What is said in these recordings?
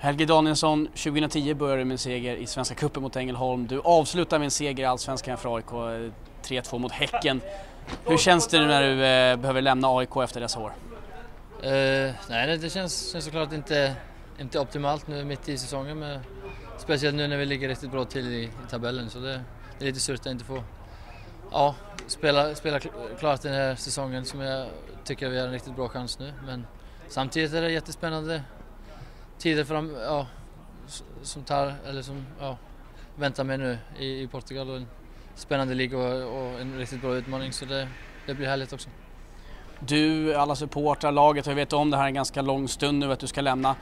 Helge Danielsson, 2010 började med en seger i Svenska cupen mot Ängelholm. Du avslutar med en seger i Allsvenskan för AIK, 3-2 eh, mot Häcken. Hur känns det nu när du eh, behöver lämna AIK efter dessa år? Uh, nej, det känns, känns såklart inte, inte optimalt nu mitt i säsongen. Men speciellt nu när vi ligger riktigt bra till i, i tabellen. Så det, det, är lite surt att inte få ja, spela, spela klart den här säsongen som jag tycker vi har en riktigt bra chans nu. Men samtidigt är det jättespännande tider fram, ja, som, tar, eller som ja, väntar mig nu i, i Portugal. Och en spännande liga och, och, en riktigt bra utmaning så det, det blir härligt också. Du, alla supportrar, laget har vet om det här en ganska lång stund nu att du ska lämna.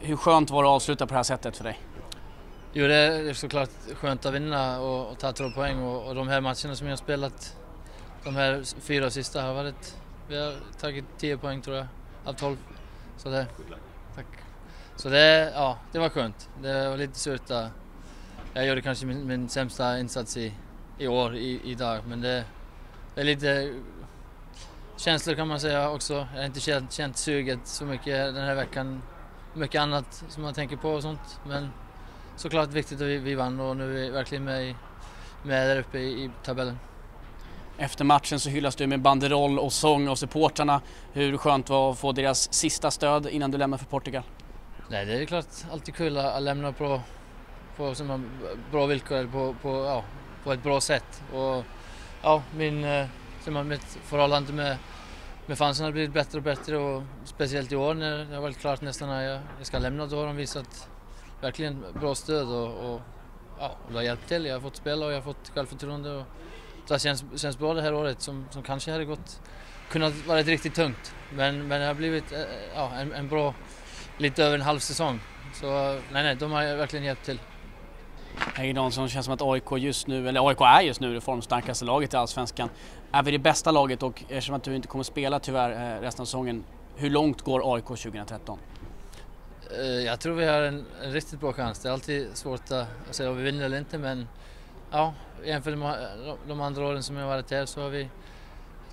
Hur skönt var det att avsluta på det här sättet för dig? Jo, det är såklart skönt att vinna och, och ta två poäng och, och, de här matcherna som jag har spelat, de här fyra sista har varit, vi har tagit 10 poäng tror jag, av 12. Så det, tack. Så det, ja, det var skönt. Det var lite surt jag gjorde kanske min, min sämsta insats i, i år, i, idag, men det, det är lite känslor kan man säga också. Jag har inte känt, känt suget så mycket den här veckan. Mycket annat som man tänker på och sånt. Men såklart viktigt att vi, vi vann och nu är vi verkligen med, med där uppe i, i tabellen. Efter matchen så hyllas du med banderoll och sång av supportrarna. Hur skönt var det att få deras sista stöd innan du lämnar för Portugal? Nej, det är klart alltid kul att lämna på, på bra villkor, på, på, ja, på ett bra sätt. Och, ja, min, eh, mitt förhållande med, med fansen har blivit bättre och bättre och speciellt i år när det har varit klart nästan när jag, jag ska lämna. Då har de visat verkligen bra stöd och, och, ja, och det har hjälpt till. Jag har fått spela och jag har fått självförtroende. Och, det känns, känns bra det här året som, som kanske hade gått, kunnat vara riktigt tungt. Men, men det har blivit eh, eh, ja, en, en bra, lite över en halv säsong. Så nej, nej, de har verkligen hjälpt till. Hej Danielsson, känns som att AIK just nu, eller AIK är just nu det formstarkaste laget i Allsvenskan. Är vi det bästa laget och eftersom att du inte kommer spela tyvärr eh, resten av säsongen, hur långt går AIK 2013? Eh, jag tror vi har en, en riktigt bra chans. Det är alltid svårt att säga om vi vinner eller inte men ja, jämfört med de andra åren som jag varit här så har vi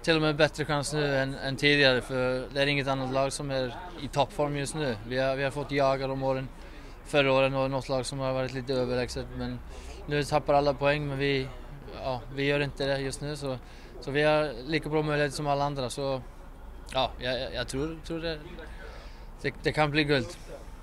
till och med bättre chans nu än, än, tidigare för det är inget annat lag som är i toppform just nu. Vi har, vi har fått jaga de åren förra året, och något lag som har varit lite överlägset men nu tappar alla poäng men vi, ja, vi gör inte det just nu så, så vi har lika bra möjligheter som alla andra så ja, jag, jag tror, tror det, det, det kan bli guld.